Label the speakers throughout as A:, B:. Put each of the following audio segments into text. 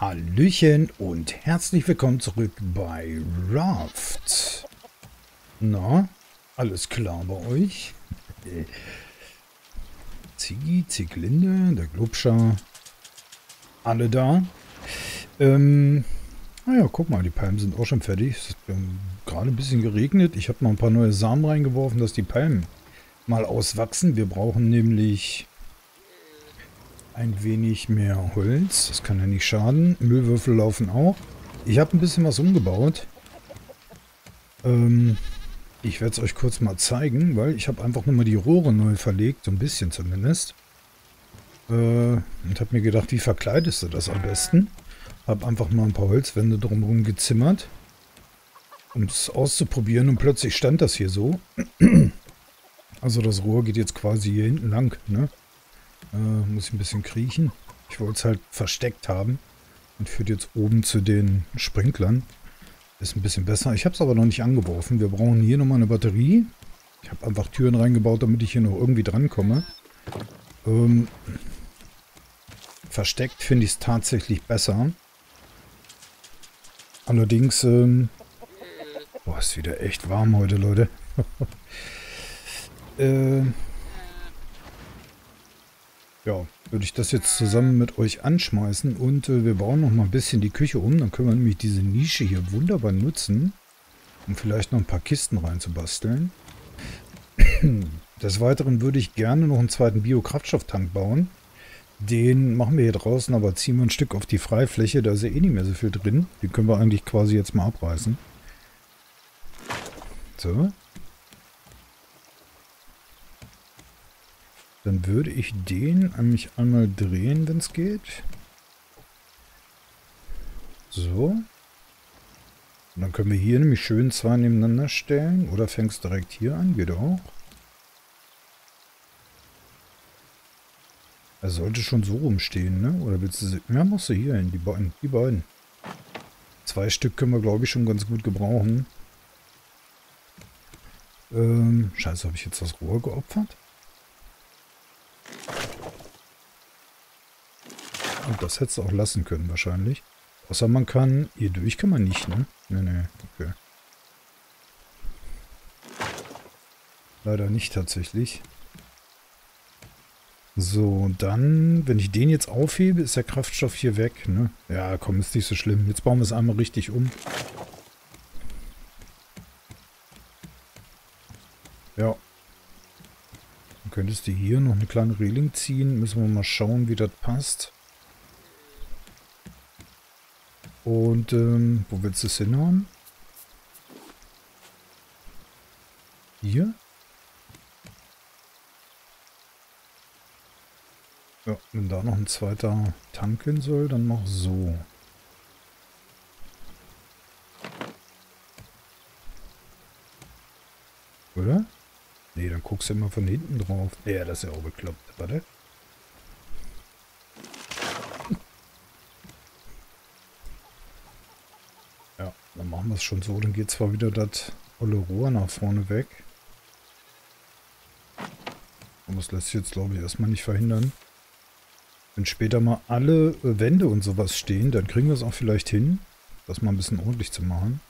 A: Hallöchen und herzlich willkommen zurück bei Raft. Na, alles klar bei euch? Ziggy, Zieglinde, der Glubscher, alle da. Ähm, naja, guck mal, die Palmen sind auch schon fertig. Es hat gerade ein bisschen geregnet. Ich habe noch ein paar neue Samen reingeworfen, dass die Palmen mal auswachsen. Wir brauchen nämlich ein wenig mehr Holz. Das kann ja nicht schaden. Müllwürfel laufen auch. Ich habe ein bisschen was umgebaut. Ähm, ich werde es euch kurz mal zeigen, weil ich habe einfach nur mal die Rohre neu verlegt. So ein bisschen zumindest. Äh, und habe mir gedacht, wie verkleidest du das am besten? Habe einfach mal ein paar Holzwände drumherum gezimmert. Um es auszuprobieren. Und plötzlich stand das hier so. Also das Rohr geht jetzt quasi hier hinten lang. Ne? Äh, muss ich ein bisschen kriechen. Ich wollte es halt versteckt haben. Und führt jetzt oben zu den Sprinklern. Ist ein bisschen besser. Ich habe es aber noch nicht angeworfen. Wir brauchen hier nochmal eine Batterie. Ich habe einfach Türen reingebaut, damit ich hier noch irgendwie drankomme. Ähm, versteckt finde ich es tatsächlich besser. Allerdings, ähm, boah, ist wieder echt warm heute, Leute. äh, ja, würde ich das jetzt zusammen mit euch anschmeißen und äh, wir bauen noch mal ein bisschen die Küche um. Dann können wir nämlich diese Nische hier wunderbar nutzen, um vielleicht noch ein paar Kisten reinzubasteln. Des Weiteren würde ich gerne noch einen zweiten Biokraftstofftank bauen. Den machen wir hier draußen, aber ziehen wir ein Stück auf die Freifläche. Da ist ja eh nicht mehr so viel drin. Den können wir eigentlich quasi jetzt mal abreißen. So. Dann würde ich den nämlich einmal drehen, wenn es geht. So. Und dann können wir hier nämlich schön zwei nebeneinander stellen. Oder fängst direkt hier an, geht auch. Er sollte schon so rumstehen, ne? Oder willst du sie... Ja, machst du hier hin, die beiden. Die beiden. Zwei Stück können wir, glaube ich, schon ganz gut gebrauchen. Ähm, scheiße, habe ich jetzt das Rohr geopfert? Und das hättest du auch lassen können wahrscheinlich. Außer man kann... Hier durch kann man nicht, ne? Ne, ne, okay. Leider nicht tatsächlich. So, dann, wenn ich den jetzt aufhebe, ist der Kraftstoff hier weg, ne? Ja, komm, ist nicht so schlimm. Jetzt bauen wir es einmal richtig um. Ja. Dann könntest du hier noch eine kleine Reling ziehen. Müssen wir mal schauen, wie das passt. Und ähm, wo willst du es hinhauen? Hier? Ja, wenn da noch ein zweiter Tank hin soll, dann mach so. Oder? Nee, dann guckst du immer von hinten drauf. Ja, das ist ja auch bekloppt. Warte. Es schon so. Dann geht zwar wieder das olle Rohr nach vorne weg. Und das lässt sich jetzt, glaube ich, erstmal nicht verhindern. Wenn später mal alle Wände und sowas stehen, dann kriegen wir es auch vielleicht hin, das mal ein bisschen ordentlich zu machen.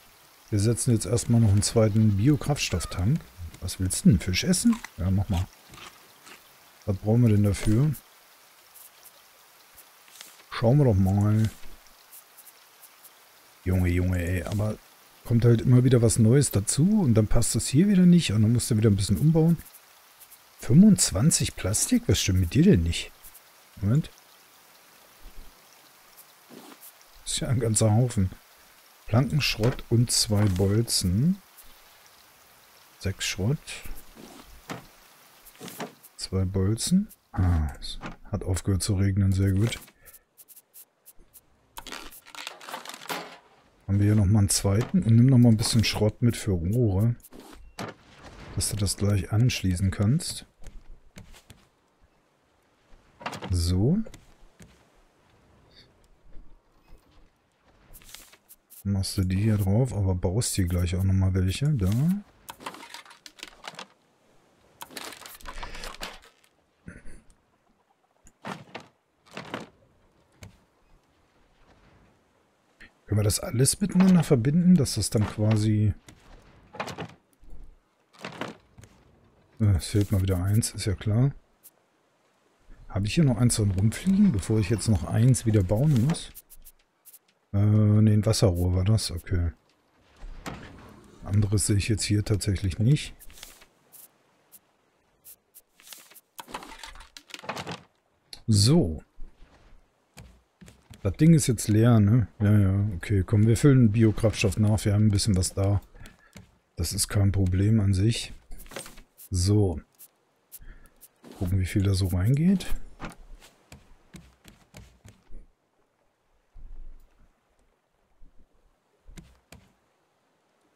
A: Wir setzen jetzt erstmal noch einen zweiten Biokraftstofftank. Was willst du denn? Fisch essen? Ja, mach mal. Was brauchen wir denn dafür? Schauen wir doch mal. Junge, Junge, ey, aber kommt halt immer wieder was Neues dazu und dann passt das hier wieder nicht und dann musst du wieder ein bisschen umbauen. 25 Plastik? Was stimmt mit dir denn nicht? Moment. Ist ja ein ganzer Haufen. Plankenschrott und zwei Bolzen. Sechs Schrott. Zwei Bolzen. Ah, es hat aufgehört zu regnen, sehr gut. Haben wir hier nochmal einen zweiten und nimm nochmal ein bisschen Schrott mit für Rohre. Dass du das gleich anschließen kannst. So. Machst du die hier drauf, aber baust hier gleich auch nochmal welche. Da. Können wir das alles miteinander verbinden, dass das dann quasi... Äh, es fehlt mal wieder eins, ist ja klar. Habe ich hier noch eins drin rumfliegen, bevor ich jetzt noch eins wieder bauen muss? Äh, ne, ein Wasserrohr war das, okay. Anderes sehe ich jetzt hier tatsächlich nicht. So. Das Ding ist jetzt leer, ne? Ja, ja, okay. Komm, wir füllen Biokraftstoff nach. Wir haben ein bisschen was da. Das ist kein Problem an sich. So. Gucken, wie viel da so reingeht.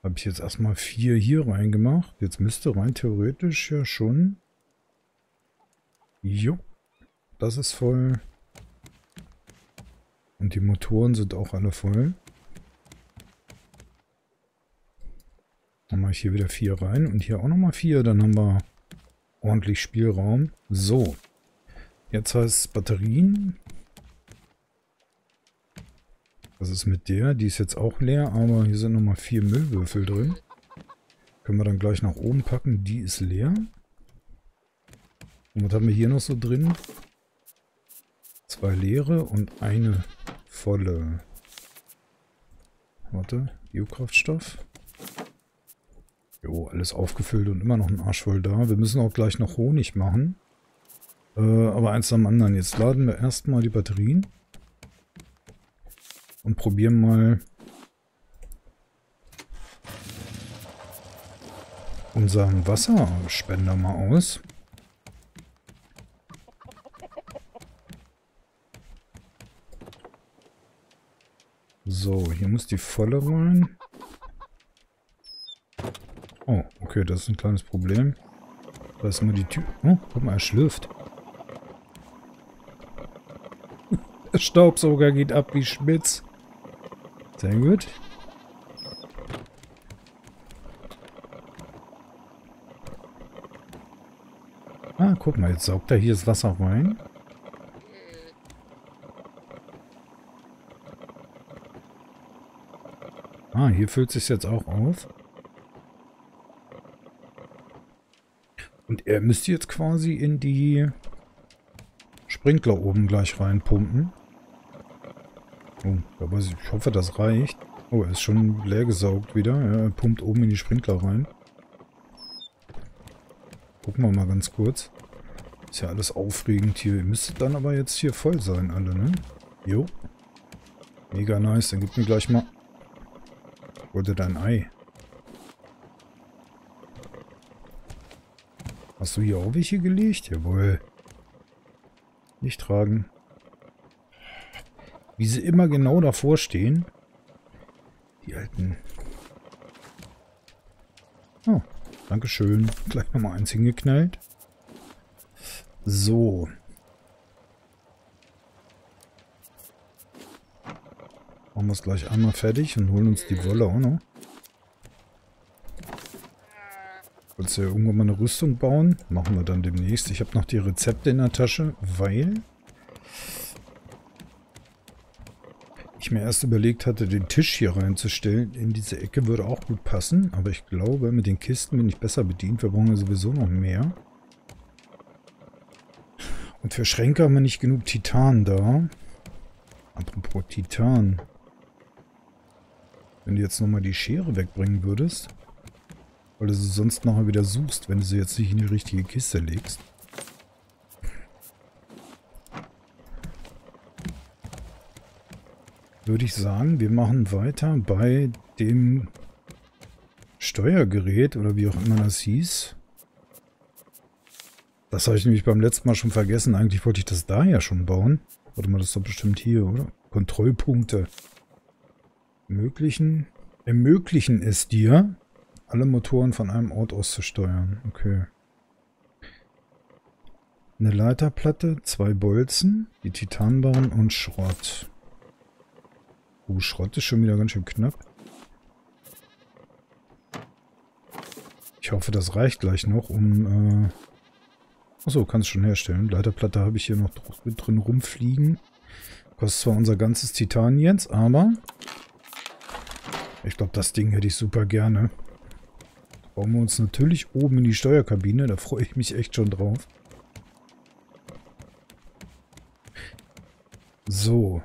A: Habe ich jetzt erstmal vier hier reingemacht. Jetzt müsste rein theoretisch ja schon... Jo. Das ist voll. Und die Motoren sind auch alle voll. Dann mache ich hier wieder vier rein und hier auch nochmal vier. Dann haben wir ordentlich Spielraum. So. Jetzt heißt es Batterien. Was ist mit der? Die ist jetzt auch leer, aber hier sind nochmal vier Müllwürfel drin. Können wir dann gleich nach oben packen. Die ist leer. Und was haben wir hier noch so drin? Zwei leere und eine volle. Warte, Biokraftstoff. Jo, alles aufgefüllt und immer noch ein Arsch voll da. Wir müssen auch gleich noch Honig machen. Äh, aber eins am anderen. Jetzt laden wir erstmal die Batterien. Und probieren mal unseren Wasserspender mal aus. So, hier muss die volle rein. Oh, okay, das ist ein kleines Problem. Da ist immer die Tür. Oh, guck mal, er schlürft. Der Staubsauger geht ab wie Schmitz. Sehr gut. Ah, guck mal, jetzt saugt er hier das Wasser rein. Hier füllt sich jetzt auch auf. Und er müsste jetzt quasi in die Sprinkler oben gleich reinpumpen. Oh, aber ich hoffe, das reicht. Oh, er ist schon leer gesaugt wieder. Ja, er pumpt oben in die Sprinkler rein. Gucken wir mal ganz kurz. Ist ja alles aufregend hier. Ihr müsstet dann aber jetzt hier voll sein, alle, ne? Jo. Mega nice. Dann gib mir gleich mal Wurde dein Ei? Hast du hier auch welche gelegt? Jawohl. Nicht tragen. Wie sie immer genau davor stehen. Die alten. Oh, Dankeschön. Gleich nochmal eins hingeknallt. So. Machen wir es gleich einmal fertig und holen uns die Wolle auch noch. Wolltest du ja irgendwann mal eine Rüstung bauen? Machen wir dann demnächst. Ich habe noch die Rezepte in der Tasche, weil ich mir erst überlegt hatte, den Tisch hier reinzustellen. In diese Ecke würde auch gut passen. Aber ich glaube, mit den Kisten bin ich besser bedient. Wir brauchen ja sowieso noch mehr. Und für Schränke haben wir nicht genug Titan da. Apropos Titan. Wenn du jetzt nochmal die Schere wegbringen würdest. Weil du sie sonst nachher wieder suchst, wenn du sie jetzt nicht in die richtige Kiste legst. Würde ich sagen, wir machen weiter bei dem Steuergerät oder wie auch immer das hieß. Das habe ich nämlich beim letzten Mal schon vergessen. Eigentlich wollte ich das da ja schon bauen. Warte mal, das ist doch bestimmt hier, oder? Kontrollpunkte ermöglichen, ermöglichen es dir, alle Motoren von einem Ort aus zu steuern. Okay. Eine Leiterplatte, zwei Bolzen, die Titanbarren und Schrott. Oh, Schrott ist schon wieder ganz schön knapp. Ich hoffe, das reicht gleich noch, um... Äh Achso, kannst schon herstellen. Leiterplatte habe ich hier noch drin rumfliegen. Kostet zwar unser ganzes Titan jetzt, aber Ich glaube, das Ding hätte ich super gerne. Bauen wir uns natürlich oben in die Steuerkabine. Da freue ich mich echt schon drauf. So.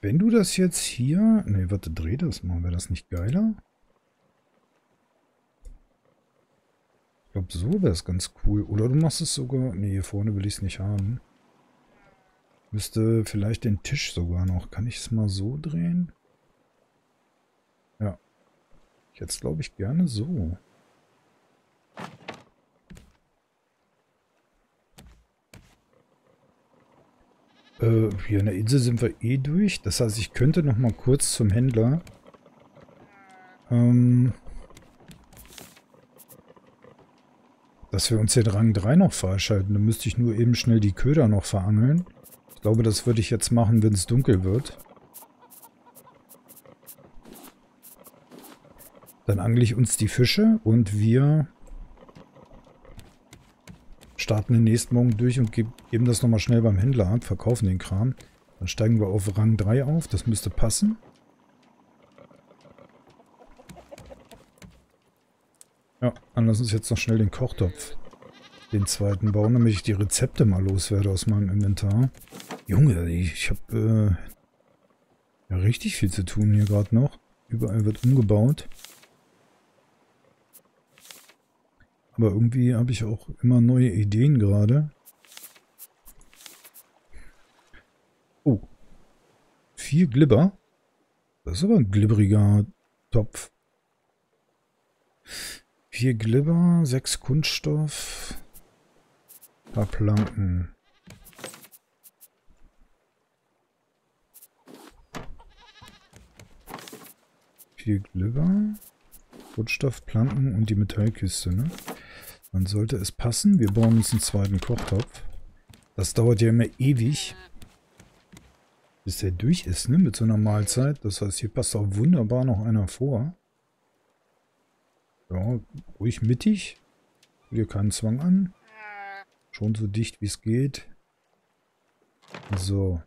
A: Wenn du das jetzt hier... Ne, warte, dreh das mal. Wäre das nicht geiler? Ich glaube, so wäre es ganz cool. Oder du machst es sogar... Ne, hier vorne will ich es nicht haben. Müsste vielleicht den Tisch sogar noch. Kann ich es mal so drehen? Ja. Jetzt glaube ich gerne so. Äh, hier in der Insel sind wir eh durch. Das heißt, ich könnte noch mal kurz zum Händler. Ähm, dass wir uns den Rang 3 noch freischalten. Dann müsste ich nur eben schnell die Köder noch verangeln. Ich glaube, das würde ich jetzt machen, wenn es dunkel wird. Dann angle ich uns die Fische und wir starten den nächsten Morgen durch und geben das nochmal schnell beim Händler ab, verkaufen den Kram. Dann steigen wir auf Rang 3 auf, das müsste passen. Ja, dann lass uns jetzt noch schnell den Kochtopf, den zweiten bauen, damit ich die Rezepte mal loswerde aus meinem Inventar. Junge, ich habe äh, ja richtig viel zu tun hier gerade noch. Überall wird umgebaut. Aber irgendwie habe ich auch immer neue Ideen gerade. Oh. Vier Glibber. Das ist aber ein glibberiger Topf. Vier Glibber, sechs Kunststoff, ein paar Planken. Vier Glibber, Kunststoff, Planken und die Metallkiste, ne? Dann sollte es passen. Wir bauen uns einen zweiten Kochtopf. Das dauert ja immer ewig, bis der durch ist, ne? Mit so einer Mahlzeit. Das heißt, hier passt auch wunderbar noch einer vor. Ja, ruhig mittig. Hier keinen Zwang an. Schon so dicht, wie es geht. So.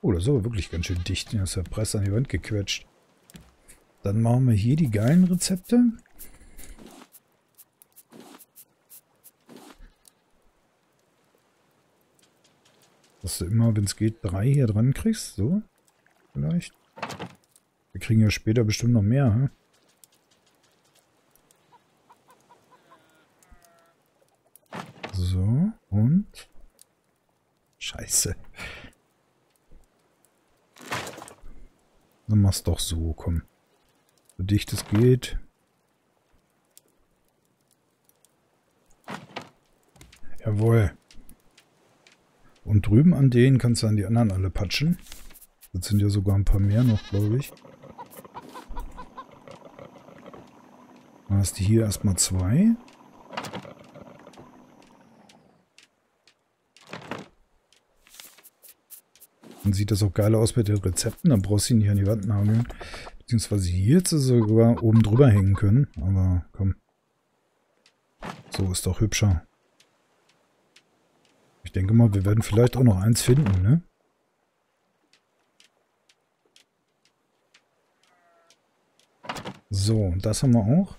A: Oh, das ist aber wirklich ganz schön dicht. Das ist ja Press an die Wand gequetscht. Dann machen wir hier die geilen Rezepte. Dass du immer, wenn es geht, drei hier dran kriegst. So. Vielleicht. Wir kriegen ja später bestimmt noch mehr. Hm? So. Und. Scheiße. Dann mach's doch so, komm. So dicht es geht. Jawohl. Und drüben an denen kannst du an die anderen alle patschen. Das sind ja sogar ein paar mehr noch, glaube ich. Dann hast du hier erstmal zwei. Dann sieht das auch geil aus mit den Rezepten. Dann brauchst du ihn nicht an die Wand nageln. Beziehungsweise hier jetzt sogar oben drüber hängen können. Aber komm. So ist doch hübscher. Ich denke mal, wir werden vielleicht auch noch eins finden, ne? So, das haben wir auch.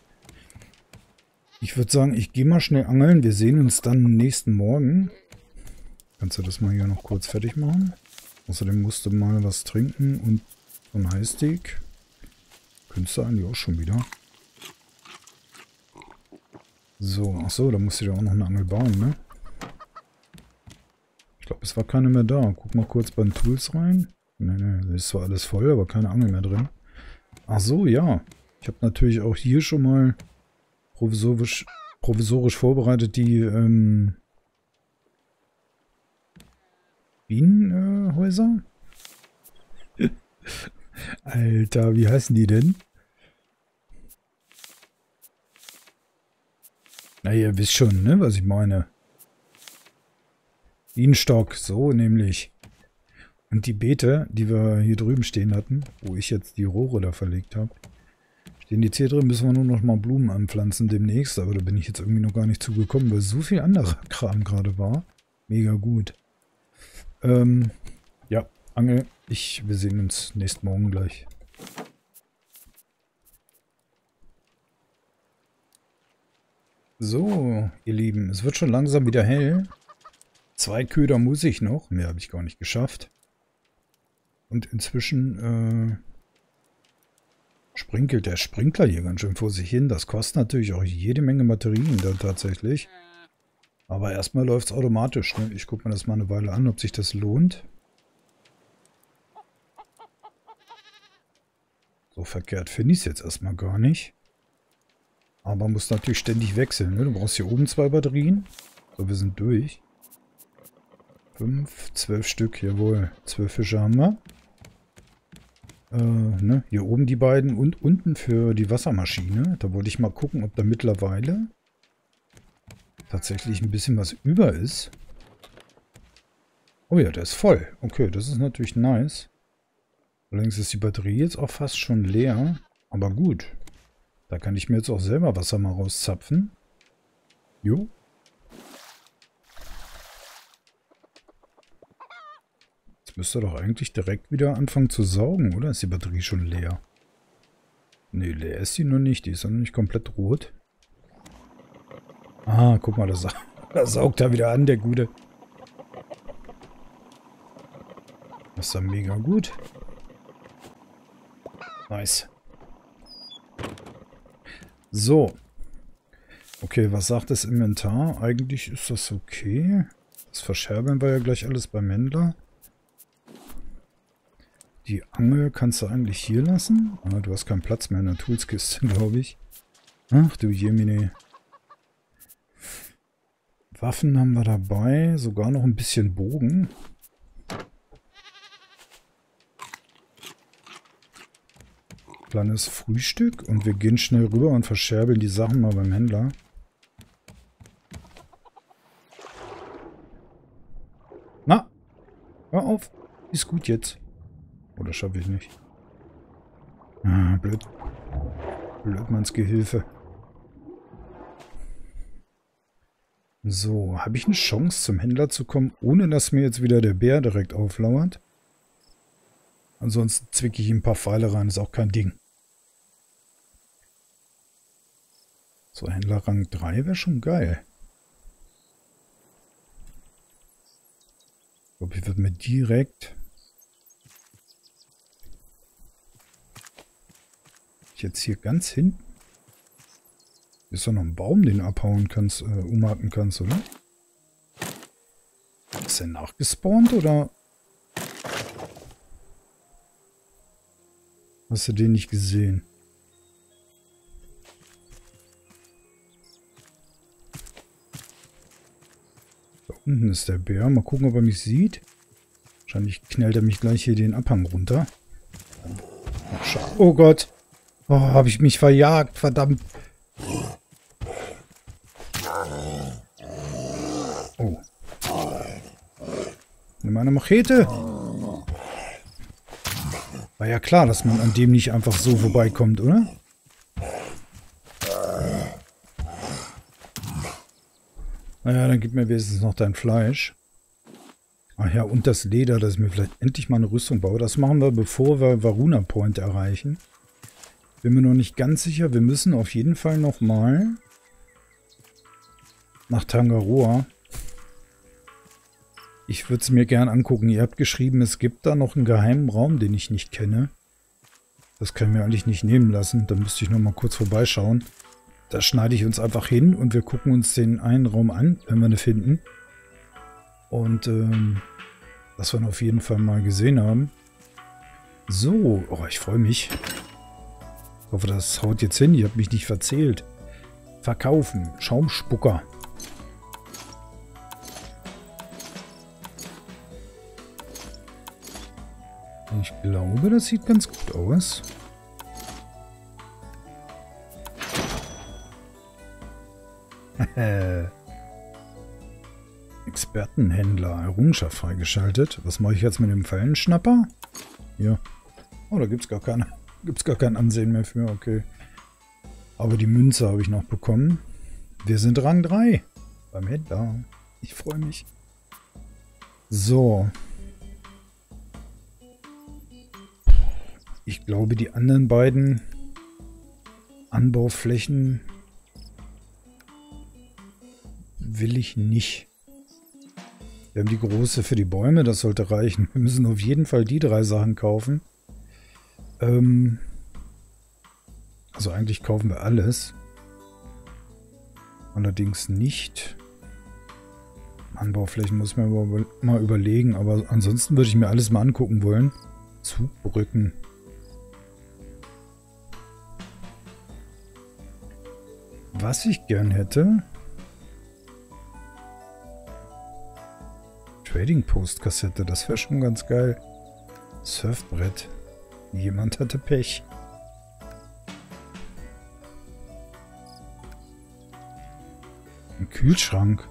A: Ich würde sagen, ich gehe mal schnell angeln. Wir sehen uns dann nächsten Morgen. Kannst du das mal hier noch kurz fertig machen? Außerdem musst du mal was trinken und so ein Heißsteak. Könntest du eigentlich auch schon wieder. So, ach so, da musst du ja auch noch eine Angel bauen, ne? Ich glaube, es war keine mehr da. Guck mal kurz bei den Tools rein. Ne, ne, ist zwar alles voll, aber keine Angel mehr drin. Ach so, ja. Ich habe natürlich auch hier schon mal provisorisch, provisorisch vorbereitet die ähm, Bienenhäuser. Äh, Alter, wie heißen die denn? Na, ihr wisst schon, ne, was ich meine. Bienenstock, so nämlich. Und die Beete, die wir hier drüben stehen hatten, wo ich jetzt die Rohre da verlegt habe, stehen jetzt hier drin, müssen wir nur noch mal Blumen anpflanzen demnächst, aber da bin ich jetzt irgendwie noch gar nicht zugekommen, weil so viel anderer Kram gerade war. Mega gut. Ähm, ja, Angel, ich, wir sehen uns nächsten Morgen gleich. So, ihr Lieben, es wird schon langsam wieder hell. Zwei Köder muss ich noch. Mehr habe ich gar nicht geschafft. Und inzwischen äh, sprinkelt der Sprinkler hier ganz schön vor sich hin. Das kostet natürlich auch jede Menge Batterien dann tatsächlich. Aber erstmal läuft es automatisch. Ne? Ich gucke mir das mal eine Weile an, ob sich das lohnt. So verkehrt finde ich es jetzt erstmal gar nicht. Aber muss natürlich ständig wechseln. Ne? Du brauchst hier oben zwei Batterien. So, wir sind durch. Fünf, zwölf Stück, jawohl. Zwölf Fische haben wir. Äh, ne? Hier oben die beiden und unten für die Wassermaschine. Da wollte ich mal gucken, ob da mittlerweile tatsächlich ein bisschen was über ist. Oh ja, der ist voll. Okay, das ist natürlich nice. Allerdings ist die Batterie jetzt auch fast schon leer. Aber gut. Da kann ich mir jetzt auch selber Wasser mal rauszapfen. Jo. Jetzt müsste doch eigentlich direkt wieder anfangen zu saugen, oder? Ist die Batterie schon leer? Ne, leer ist sie noch nicht. Die ist noch nicht komplett rot. Ah, guck mal, das, das saugt da wieder an, der Gute. Das ist ja mega gut. Nice. So. Okay, was sagt das Inventar? Eigentlich ist das okay. Das Verscherbeln war ja gleich alles beim Händler. Die Angel kannst du eigentlich hier lassen. Ah, du hast keinen Platz mehr in der Toolskiste, glaube ich. Ach du Jemine. Waffen haben wir dabei. Sogar noch ein bisschen Bogen. Kleines Frühstück und wir gehen schnell rüber und verscherbeln die Sachen mal beim Händler. Na, hör auf. Ist gut jetzt. Oder schaffe ich nicht. Ah, blöd. Blödmanns Gehilfe. So, habe ich eine Chance zum Händler zu kommen, ohne dass mir jetzt wieder der Bär direkt auflauert? Ansonsten zwicke ich ihm ein paar Pfeile rein, ist auch kein Ding. So, Händler Rang 3 wäre schon geil. Ich glaube, ich würde mir direkt... Jetzt hier ganz hinten ist doch noch ein Baum, den abhauen kannst, äh, umhaken kannst, oder? Ist der nachgespawnt, oder? Hast du den nicht gesehen? Da unten ist der Bär. Mal gucken, ob er mich sieht. Wahrscheinlich knallt er mich gleich hier den Abhang runter. Oh Gott. Oh, habe ich mich verjagt. Verdammt. Nimm eine Machete. War ja klar, dass man an dem nicht einfach so vorbeikommt, oder? Naja, dann gib mir wenigstens noch dein Fleisch. Ach ja, und das Leder, dass ich mir vielleicht endlich mal eine Rüstung baue. Das machen wir, bevor wir Varuna Point erreichen. Bin mir noch nicht ganz sicher. Wir müssen auf jeden Fall nochmal nach Tangaroa. Ich würde es mir gern angucken. Ihr habt geschrieben, es gibt da noch einen geheimen Raum, den ich nicht kenne. Das können wir eigentlich nicht nehmen lassen. Da müsste ich noch mal kurz vorbeischauen. Da schneide ich uns einfach hin und wir gucken uns den einen Raum an, wenn wir ihn finden. Und ähm, das wir auf jeden Fall mal gesehen haben. So, oh, ich freue mich. Hoffe, das haut jetzt hin. Ihr habt mich nicht verzählt. Verkaufen. Schaumspucker. Ich glaube, das sieht ganz gut aus. Expertenhändler, Errungenschaft freigeschaltet. Was mache ich jetzt mit dem Fallenschnapper? Hier. Oh, da gibt es gar, keine, gibt's gar kein Ansehen mehr für. Okay. Aber die Münze habe ich noch bekommen. Wir sind Rang 3 beim Händler. Ich freue mich. So. Ich glaube, die anderen beiden Anbauflächen will ich nicht. Wir haben die große für die Bäume, das sollte reichen. Wir müssen auf jeden Fall die drei Sachen kaufen. Ähm also eigentlich kaufen wir alles. Allerdings nicht. Anbauflächen muss man mal überlegen, aber ansonsten würde ich mir alles mal angucken wollen. Zugbrücken. Was ich gern hätte, Trading Post Kassette, das wäre schon ganz geil. Surfbrett. Jemand hatte Pech. Ein Kühlschrank.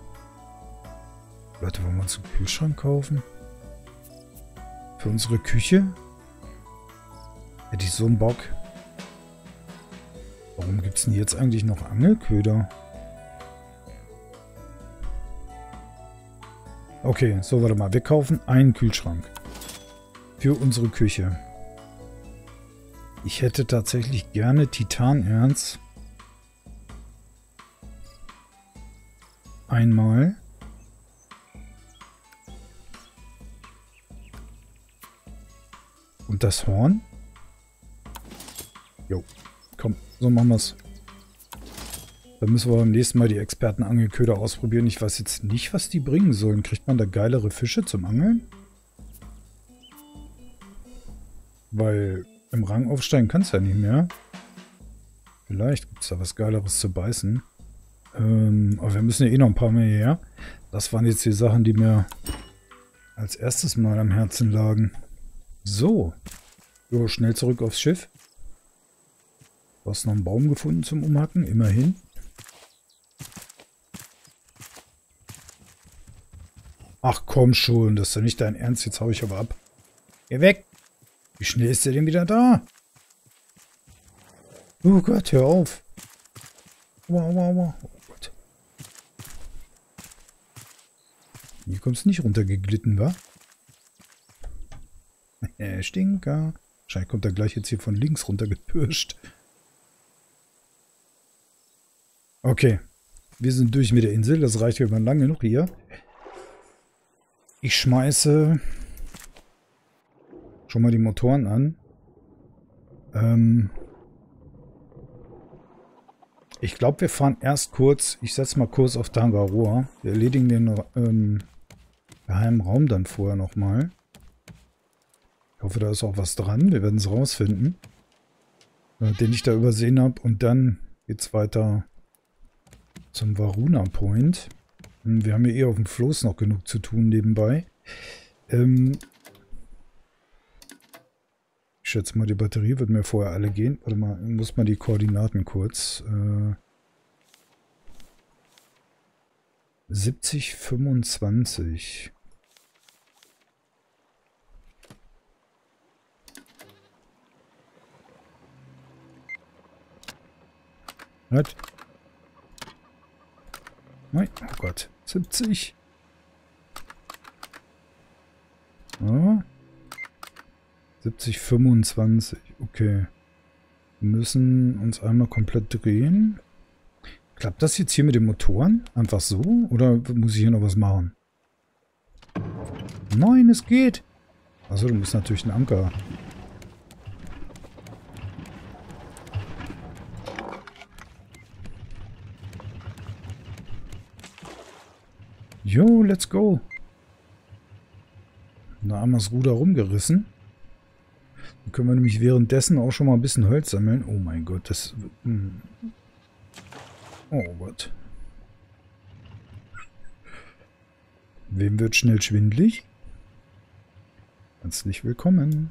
A: Leute, wollen wir uns einen Kühlschrank kaufen? Für unsere Küche? Hätte ich so einen Bock. Warum gibt es denn jetzt eigentlich noch Angelköder? Okay, so, warte mal. Wir kaufen einen Kühlschrank. Für unsere Küche. Ich hätte tatsächlich gerne Titanerz. Einmal. Und das Horn? Jo, komm, so machen wir es. Da müssen wir beim nächsten Mal die Expertenangelköder ausprobieren. Ich weiß jetzt nicht, was die bringen sollen. Kriegt man da geilere Fische zum Angeln? Weil im Rang aufsteigen kann es ja nicht mehr. Vielleicht gibt es da was Geileres zu beißen. Ähm, aber wir müssen ja eh noch ein paar mehr her. Das waren jetzt die Sachen, die mir als erstes mal am Herzen lagen. So. So, schnell zurück aufs Schiff. Du hast noch einen Baum gefunden zum Umhacken, immerhin. Ach komm schon, das ist doch nicht dein Ernst. Jetzt hau ich aber ab. Geh weg. Wie schnell ist der denn wieder da? Oh Gott, hör auf. Wow, wow, wow. Oh Gott. Hier kommst du nicht runtergeglitten, wa? Stinker. Wahrscheinlich kommt er gleich jetzt hier von links runtergepirscht. Okay. Wir sind durch mit der Insel. Das reicht ja lange genug hier. Ich schmeiße schon mal die Motoren an. Ähm ich glaube, wir fahren erst kurz, ich setze mal kurz auf Tangaroa. Wir erledigen den ähm, geheimen Raum dann vorher nochmal. Ich hoffe, da ist auch was dran. Wir werden es rausfinden. Äh, den ich da übersehen habe. Und dann geht es weiter zum Varuna Point. Hm, wir haben ja eh auf dem Floß noch genug zu tun nebenbei. Ähm schätze mal, die Batterie wird mir vorher alle gehen. Warte mal, muss mal die Koordinaten kurz. Äh 70, 25. Was? Nein, oh Gott. 70. Ja. 70, 25. Okay. Wir müssen uns einmal komplett drehen. Klappt das jetzt hier mit den Motoren? Einfach so? Oder muss ich hier noch was machen? Nein, es geht. Also du musst natürlich einen Anker. Jo, let's go. Haben wir das Ruder rumgerissen. Dann können wir nämlich währenddessen auch schon mal ein bisschen Holz sammeln. Oh mein Gott, das... Hm. Oh Gott. Wem wird schnell schwindlig? Herzlich willkommen.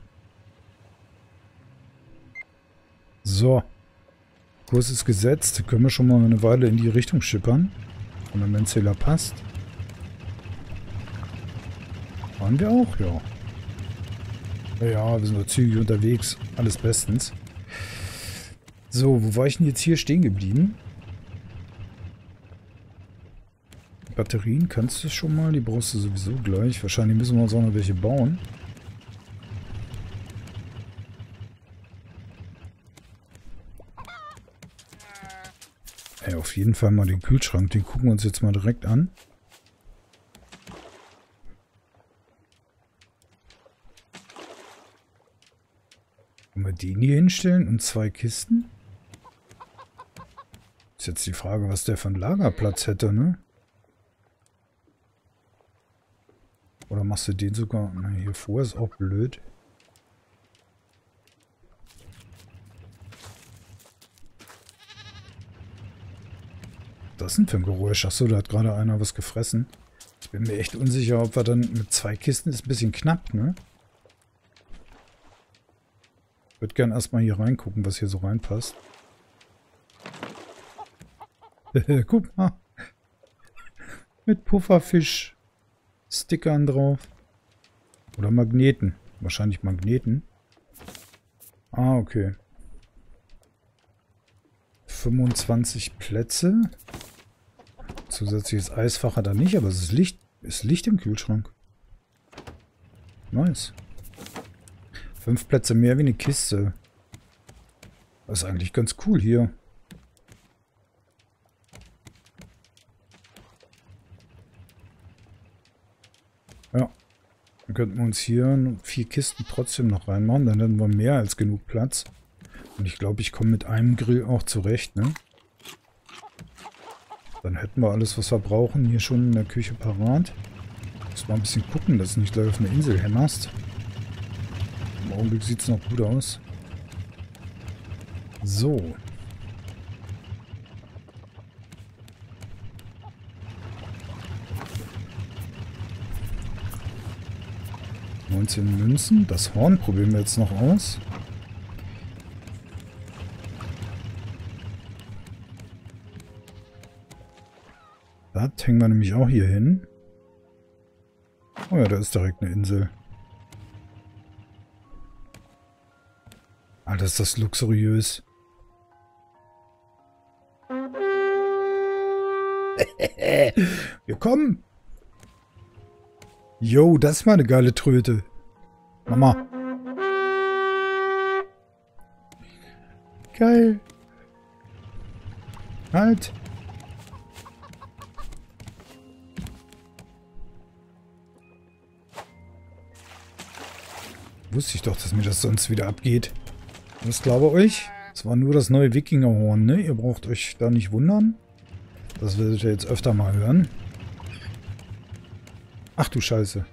A: So. Kurs ist gesetzt. Können wir schon mal eine Weile in die Richtung schippern. Und wenn Zähler passt. Waren wir auch, ja. Ja, wir sind nur zügig unterwegs. Alles bestens. So, wo war ich denn jetzt hier stehen geblieben? Batterien kannst du schon mal. Die brauchst du sowieso gleich. Wahrscheinlich müssen wir uns auch noch welche bauen. Ey, auf jeden Fall mal den Kühlschrank. Den gucken wir uns jetzt mal direkt an. Den hier hinstellen und zwei Kisten? Ist jetzt die Frage, was der für einen Lagerplatz hätte, ne? Oder machst du den sogar... Na, hier vor ist auch blöd. das denn für ein Geräusch? Achso, da hat gerade einer was gefressen. Ich bin mir echt unsicher, ob wir dann mit zwei Kisten ist ein bisschen knapp, ne? Ich würde gerne erstmal hier reingucken, was hier so reinpasst. Guck mal. Mit Pufferfisch. Stickern drauf. Oder Magneten. Wahrscheinlich Magneten. Ah, okay. 25 Plätze. Zusätzliches Eisfach hat er nicht, aber es ist Licht, ist Licht im Kühlschrank. Nice. Fünf Plätze mehr wie eine Kiste. Das ist eigentlich ganz cool hier. Ja. Dann könnten wir uns hier vier Kisten trotzdem noch reinmachen. Dann hätten wir mehr als genug Platz. Und ich glaube, ich komme mit einem Grill auch zurecht, ne? Dann hätten wir alles, was wir brauchen, hier schon in der Küche parat. Muss mal ein bisschen gucken, dass du nicht gleich auf eine Insel hämmerst. Im Augenblick sieht es noch gut aus. So. Neunzehn Münzen. Das Horn probieren wir jetzt noch aus. Das hängen wir nämlich auch hier hin. Oh ja, da ist direkt eine Insel. Alter, ist das luxuriös. Wir kommen. Yo, das ist mal eine geile Tröte. Mama. Geil. Halt. Wusste ich doch, dass mir das sonst wieder abgeht. Was glaube euch? Es war nur das neue Wikingerhorn, ne? Ihr braucht euch da nicht wundern. Das werdet ihr jetzt öfter mal hören. Ach du Scheiße.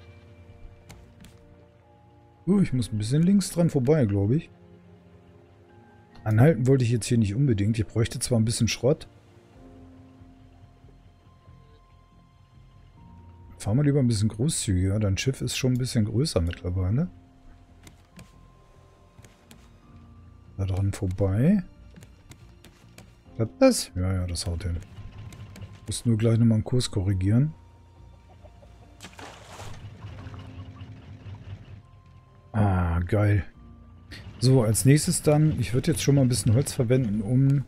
A: Uh, ich muss ein bisschen links dran vorbei, glaube ich. Anhalten wollte ich jetzt hier nicht unbedingt. Ich bräuchte zwar ein bisschen Schrott. Fahren wir lieber ein bisschen großzügiger. Dein Schiff ist schon ein bisschen größer mittlerweile. Da dran vorbei. Klappt das? Ja, ja, das haut hin. Muss nur gleich nochmal einen Kurs korrigieren. Ah, geil. So, als nächstes dann, ich würde jetzt schon mal ein bisschen Holz verwenden, um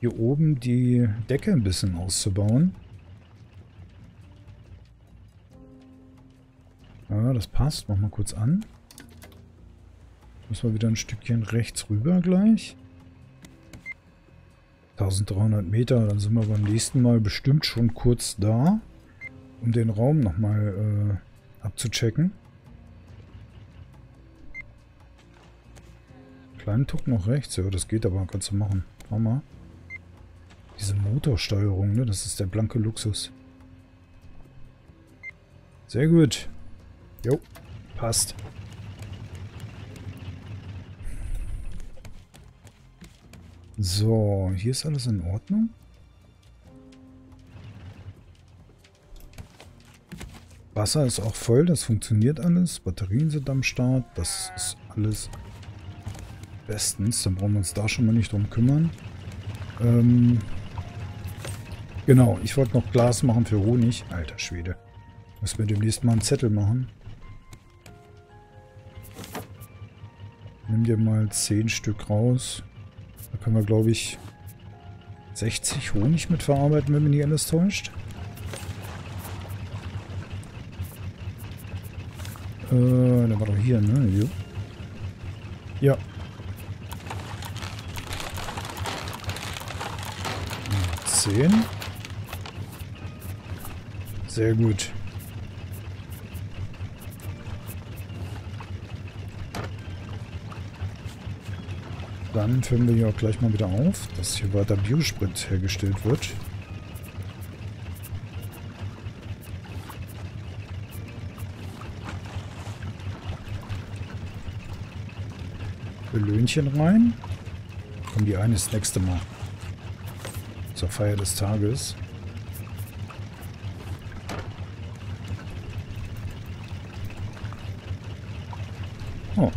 A: hier oben die Decke ein bisschen auszubauen. Ja, das passt. Mach mal kurz an. Müssen wir wieder ein Stückchen rechts rüber gleich. 1300 Meter, dann sind wir beim nächsten Mal bestimmt schon kurz da, um den Raum nochmal äh, abzuchecken. Kleinen Tuck noch rechts, ja, das geht aber, kannst du machen. Mach mal. Diese Motorsteuerung, ne, das ist der blanke Luxus. Sehr gut. Jo, passt. So, hier ist alles in Ordnung. Wasser ist auch voll, das funktioniert alles. Batterien sind am Start, das ist alles bestens. Dann brauchen wir uns da schon mal nicht drum kümmern. Ähm, genau, ich wollte noch Glas machen für Honig. Alter Schwede. Müssen wir demnächst mal einen Zettel machen. Nimm dir mal 10 Stück raus. Können wir, glaube ich, 60 Honig mit verarbeiten, wenn mich nicht alles täuscht. Äh, der war doch hier, ne? Jo. Ja. 10. Sehr gut. Dann füllen wir hier auch gleich mal wieder auf, dass hier weiter Biosprit hergestellt wird. Löhnchen rein. Kommen die eine das nächste Mal. Zur Feier des Tages. Oh.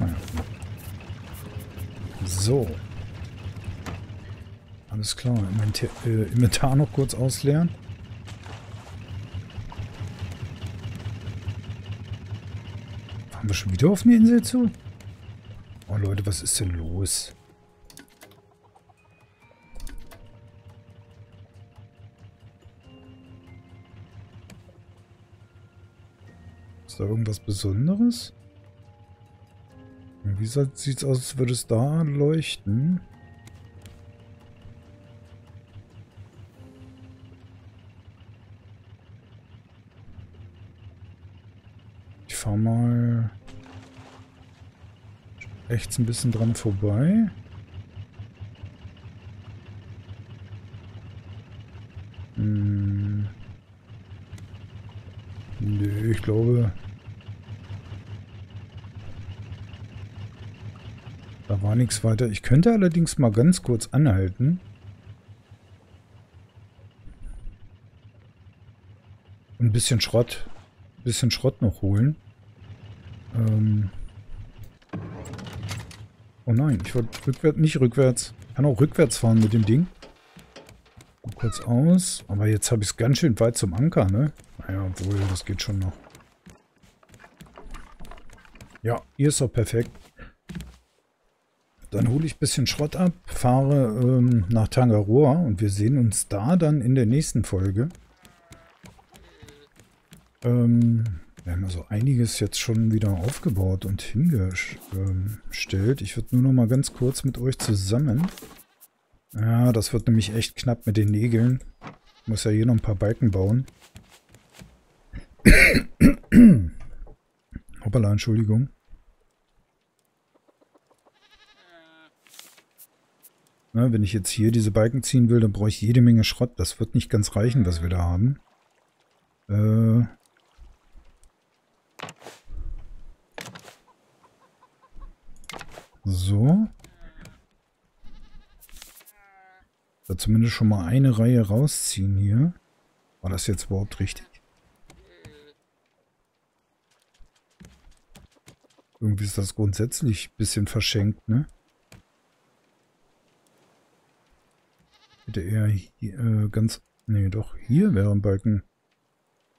A: Naja. So. Klar. Inventar, äh, Inventar noch kurz ausleeren. Fahren wir schon wieder auf eine Insel zu? Oh Leute, was ist denn los? Ist da irgendwas Besonderes? Wie sieht es aus, als würde es da leuchten? Rechts ein bisschen dran vorbei. Hm. Nö, ich glaube... Da war nichts weiter. Ich könnte allerdings mal ganz kurz anhalten. Ein bisschen Schrott, ein bisschen Schrott noch holen. Ähm... Oh nein, ich wollte rückwärts, nicht rückwärts. Ich kann auch rückwärts fahren mit dem Ding. kurz aus. Aber jetzt habe ich es ganz schön weit zum Anker, ne? Naja, obwohl, das geht schon noch. Ja, hier ist doch perfekt. Dann hole ich ein bisschen Schrott ab, fahre ähm, nach Tangaroa und wir sehen uns da dann in der nächsten Folge. Ähm, wir haben also einiges jetzt schon wieder aufgebaut und hingestellt. Ich würde nur noch mal ganz kurz mit euch zusammen. Ja, das wird nämlich echt knapp mit den Nägeln. Ich muss ja hier noch ein paar Balken bauen. Hoppala, Entschuldigung. Na, wenn ich jetzt hier diese Balken ziehen will, dann brauche ich jede Menge Schrott. Das wird nicht ganz reichen, was wir da haben. Äh, So. Da zumindest schon mal eine Reihe rausziehen hier. War das jetzt überhaupt richtig? Irgendwie ist das grundsätzlich ein bisschen verschenkt, ne? Hätte eher hier, äh, ganz... Nee, doch, hier wäre ein Balken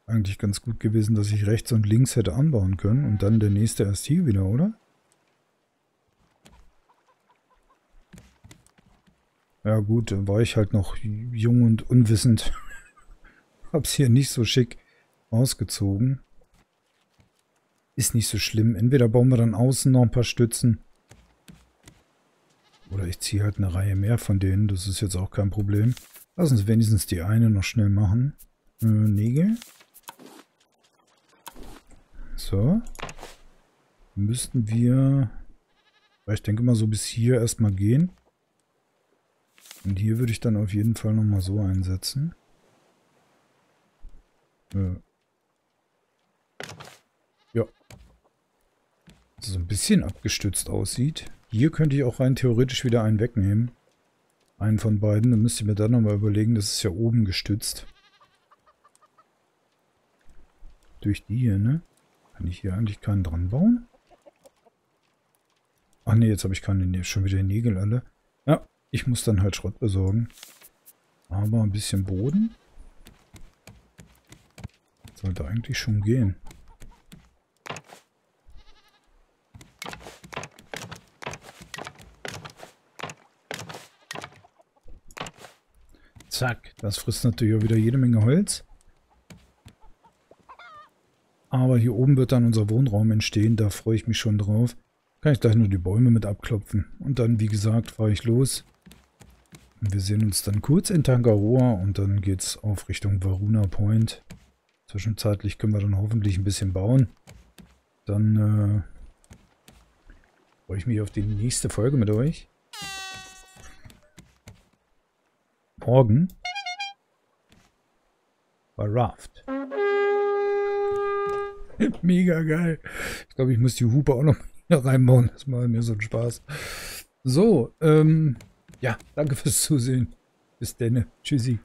A: eigentlich ganz gut gewesen, dass ich rechts und links hätte anbauen können. Und dann der nächste erst hier wieder, oder? Ja gut, dann war ich halt noch jung und unwissend. Hab's hier nicht so schick ausgezogen. Ist nicht so schlimm. Entweder bauen wir dann außen noch ein paar Stützen. Oder ich ziehe halt eine Reihe mehr von denen. Das ist jetzt auch kein Problem. Lass uns wenigstens die eine noch schnell machen. Äh, Nägel. So. Müssten wir... Ich denke mal so bis hier erstmal gehen. Und hier würde ich dann auf jeden Fall nochmal so einsetzen. Äh. Ja. So ein bisschen abgestützt aussieht. Hier könnte ich auch rein theoretisch wieder einen wegnehmen. Einen von beiden. Dann müsst ihr mir dann nochmal überlegen, das ist ja oben gestützt. Durch die hier, ne? Kann ich hier eigentlich keinen dran bauen? Ach ne, jetzt habe ich keine, schon wieder Nägel alle. Ja, ich muss dann halt Schrott besorgen. Aber ein bisschen Boden. Sollte eigentlich schon gehen. Zack, das frisst natürlich auch wieder jede Menge Holz. Aber hier oben wird dann unser Wohnraum entstehen, da freue ich mich schon drauf. Kann ich gleich nur die Bäume mit abklopfen. Und dann, wie gesagt, fahre ich los Wir sehen uns dann kurz in Tangaroa und dann geht's auf Richtung Varuna Point. Zwischenzeitlich können wir dann hoffentlich ein bisschen bauen. Dann äh, freue ich mich auf die nächste Folge mit euch. Morgen bei Raft. Mega geil. Ich glaube, ich muss die Hupe auch noch reinbauen. Das macht mir so einen Spaß. So, ähm, ja, danke fürs Zusehen. Bis dann. Tschüssi.